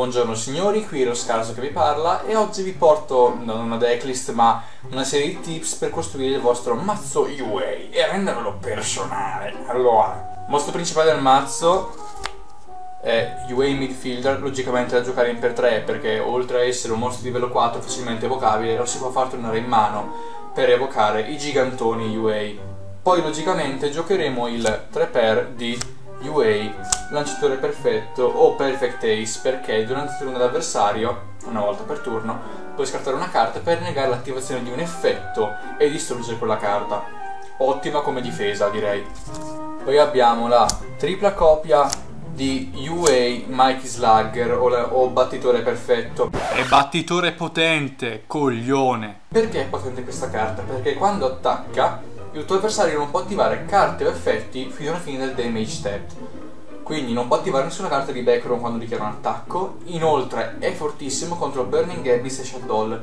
Buongiorno signori, qui lo Scarso che vi parla e oggi vi porto non una decklist ma una serie di tips per costruire il vostro mazzo UA e renderlo personale. Allora, mostro principale del mazzo è UA Midfielder, logicamente da giocare in per 3 perché oltre a essere un mostro di livello 4 facilmente evocabile lo si può far tornare in mano per evocare i gigantoni UA. Poi logicamente giocheremo il 3x di UA, lanciatore perfetto o perfect ace perché durante il turno dell'avversario, una volta per turno, puoi scartare una carta per negare l'attivazione di un effetto e distruggere quella carta. Ottima come difesa direi. Poi abbiamo la tripla copia di UA Mikey Slugger o, la, o, battitore perfetto. È battitore potente, coglione. Perché è potente questa carta? Perché quando attacca il tuo avversario non può attivare carte o effetti fino alla fine del damage step. Quindi non può attivare nessuna carta di background quando dichiara un attacco. Inoltre è fortissimo contro Burning Abyss e Shadow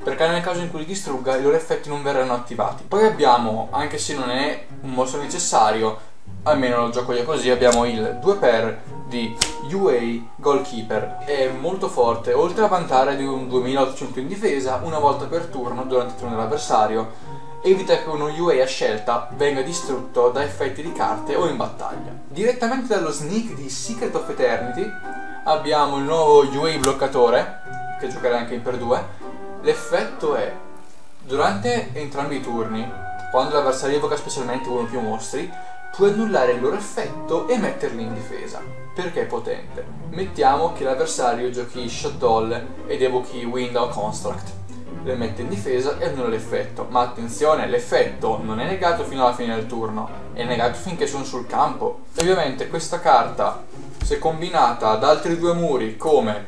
perché nel caso in cui li distrugga i loro effetti non verranno attivati. Poi abbiamo, anche se non è un mostro necessario, almeno lo gioco io così, abbiamo il 2x di UA Goalkeeper. È molto forte, oltre a vantare di un 2800 in difesa una volta per turno durante il turno dell'avversario evita che uno UA a scelta venga distrutto da effetti di carte o in battaglia. Direttamente dallo sneak di Secret of Eternity abbiamo il nuovo UA bloccatore, che giocherà anche in per 2. L'effetto è, durante entrambi i turni, quando l'avversario evoca specialmente uno o più mostri, puoi annullare il loro effetto e metterli in difesa. Perché è potente? Mettiamo che l'avversario giochi Shadow ed evochi Window Construct le mette in difesa e annulla l'effetto. Ma attenzione, l'effetto non è negato fino alla fine del turno, è negato finché sono sul campo. Ovviamente questa carta, se combinata ad altri due muri come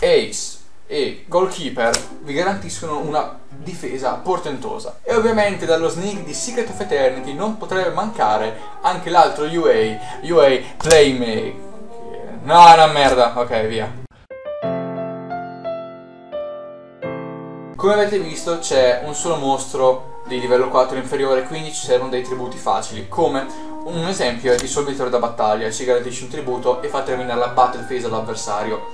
Ace e Goalkeeper, vi garantiscono una difesa portentosa. E ovviamente dallo sneak di Secret of Eternity non potrebbe mancare anche l'altro UA, UA Playmate. No, è una merda, ok, via. Come avete visto c'è un solo mostro di livello 4 inferiore, quindi ci servono dei tributi facili, come un esempio è dissolvitore da battaglia, ci garantisce un tributo e fa terminare la battle phase all'avversario.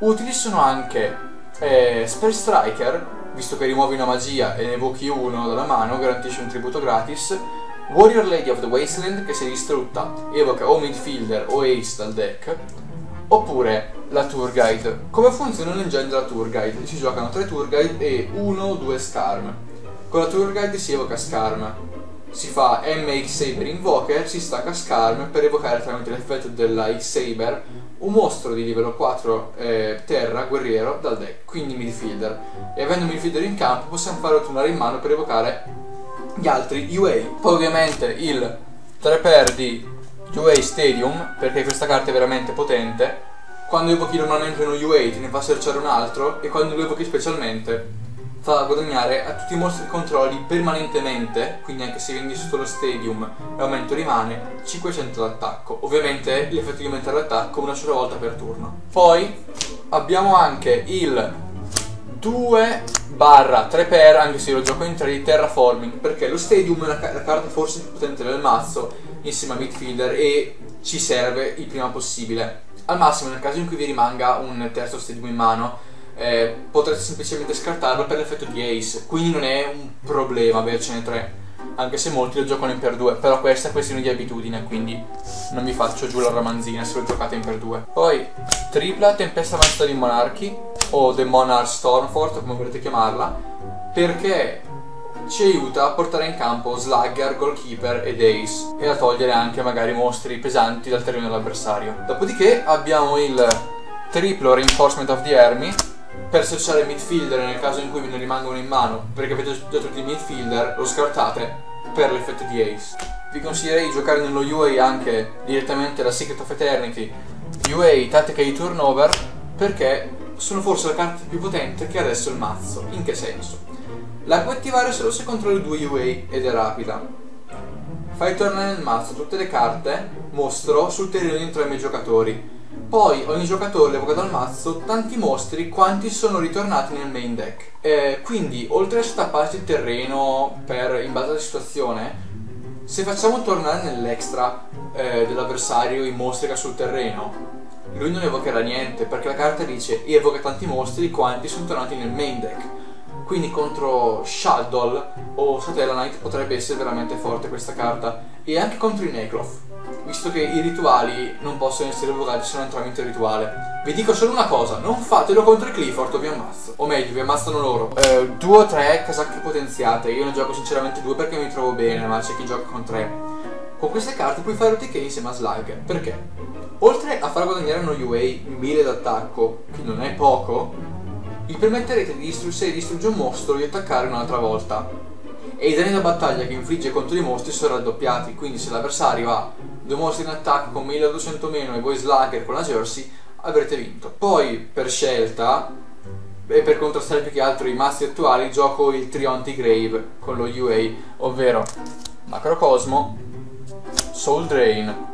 Utili sono anche eh, Spell Striker, visto che rimuovi una magia e ne evochi uno dalla mano, garantisce un tributo gratis. Warrior Lady of the Wasteland, che se distrutta evoca o midfielder o ace dal deck. Oppure la tour guide. Come funziona nel genere la tour guide? Si giocano tre tour guide e uno o due scarm. Con la tour guide si evoca scarm. Si fa MX Saber Invoker, si stacca scarm per evocare tramite l'effetto della X-Saber un mostro di livello 4 eh, terra guerriero dal deck, quindi midfielder. E avendo un midfielder in campo possiamo farlo tornare in mano per evocare gli altri UA. Poi ovviamente il 3x di UA Stadium, perché questa carta è veramente potente quando evochi normalmente uno U8 ne fa searchare un altro e quando lo evochi specialmente fa guadagnare a tutti i mostri controlli permanentemente, quindi anche se vendi sotto lo stadium l'aumento rimane, 500 d'attacco. Ovviamente l'effetto di aumentare l'attacco una sola volta per turno. Poi abbiamo anche il 2 barra 3 per, anche se lo gioco in 3 di terraforming, perché lo stadium è la, la carta forse più potente del mazzo insieme a midfielder e ci serve il prima possibile al massimo, nel caso in cui vi rimanga un terzo stadium in mano, eh, potrete semplicemente scartarlo per l'effetto di Ace. Quindi non è un problema avercene tre. Anche se molti lo giocano in per due. Però questa è questione di abitudine, quindi non vi faccio giù la ramanzina se lo giocate in per due. Poi, tripla tempesta avanzata di monarchi, o The Monarch Stormfort, come volete chiamarla, perché ci aiuta a portare in campo Slugger, Goalkeeper ed Ace e a togliere anche magari mostri pesanti dal terreno dell'avversario. Dopodiché abbiamo il triplo Reinforcement of the Army per il midfielder nel caso in cui ve ne rimangono in mano perché avete già tutti i midfielder, lo scartate per l'effetto di Ace. Vi consiglierei di giocare nello UA anche direttamente da Secret of Eternity UA tattica di turnover perché sono forse la carta più potente che ha adesso il mazzo. In che senso? La puoi attivare solo se controlli due UA ed è rapida. Fai tornare nel mazzo tutte le carte mostro sul terreno di entrambi i giocatori. Poi ogni giocatore evoca dal mazzo tanti mostri quanti sono ritornati nel main deck. Eh, quindi, oltre a stapparci il terreno per, in base alla situazione, se facciamo tornare nell'extra eh, dell'avversario i mostri che ha sul terreno, lui non evocherà niente perché la carta dice evoca tanti mostri quanti sono tornati nel main deck. Quindi contro Shadow o Satellite potrebbe essere veramente forte questa carta. E anche contro i Nekloth, visto che i rituali non possono essere evocati se non tramite rituale. Vi dico solo una cosa, non fatelo contro i Clifford o vi ammazzo. O meglio, vi ammazzano loro. Eh, due o tre casacche potenziate, io ne gioco sinceramente due perché mi trovo bene, ma c'è chi gioca con tre. Con queste carte puoi fare OTK insieme a Slug. Perché? Oltre a far guadagnare uno UA 1000 d'attacco, che non è poco, gli permetterete di distru- se distrugge un mostro di attaccare un'altra volta. E i danni da battaglia che infligge contro i mostri sono raddoppiati, quindi se l'avversario ha due mostri in attacco con 1200 meno e voi slugger con la jersey, avrete vinto. Poi, per scelta, e per contrastare più che altro i mazzi attuali, gioco il Trionti Grave con lo UA, ovvero Macrocosmo, Soul Drain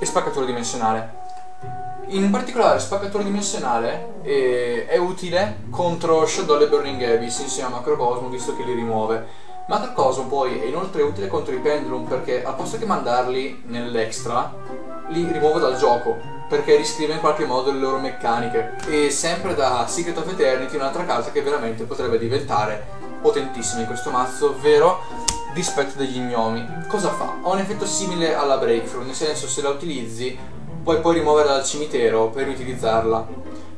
e Spaccatura Dimensionale. In particolare spaccatore dimensionale eh, è utile contro Shadow e Burning Abyss insieme a Macrocosmo visto che li rimuove. Macrocosmo poi è inoltre utile contro i Pendulum perché al posto che mandarli nell'extra li rimuove dal gioco perché riscrive in qualche modo le loro meccaniche. E sempre da Secret of Eternity un'altra carta che veramente potrebbe diventare potentissima in questo mazzo, ovvero Dispetto degli Gnomi. Cosa fa? Ha un effetto simile alla Breakthrough, nel senso se la utilizzi puoi poi rimuoverla dal cimitero per riutilizzarla.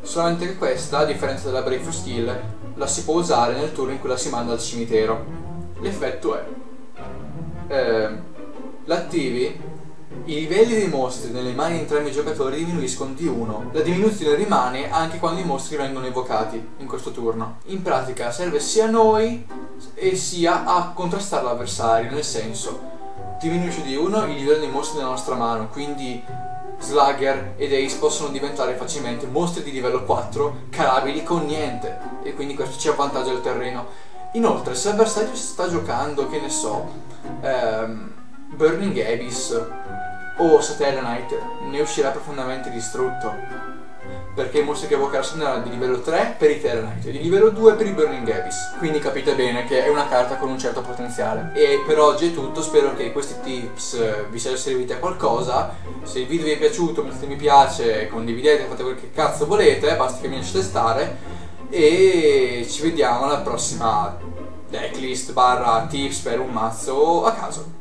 Solamente che questa, a differenza della Breakthrough Skill, la si può usare nel turno in cui la si manda al cimitero. L'effetto è... Eh, l'attivi, i livelli dei mostri nelle mani di entrambi i giocatori diminuiscono di 1. La diminuzione rimane anche quando i mostri vengono evocati in questo turno. In pratica serve sia a noi e sia a contrastare l'avversario, nel senso diminuisce di 1 il livello dei mostri nella nostra mano, quindi Slugger ed Ace possono diventare facilmente mostri di livello 4 calabili con niente e quindi questo ci avvantaggia il terreno. Inoltre se l'avversario sta giocando, che ne so, ehm, Burning Abyss o Satellite ne uscirà profondamente distrutto perché i mostri che evocherà sono di livello 3 per i Terranite e di livello 2 per i Burning Abyss. Quindi capite bene che è una carta con un certo potenziale. E per oggi è tutto, spero che questi tips vi siano serviti a qualcosa. Se il video vi è piaciuto mettete mi piace, condividete, fate quel che cazzo volete, basta che mi lasciate stare. E ci vediamo alla prossima decklist barra tips per un mazzo a caso.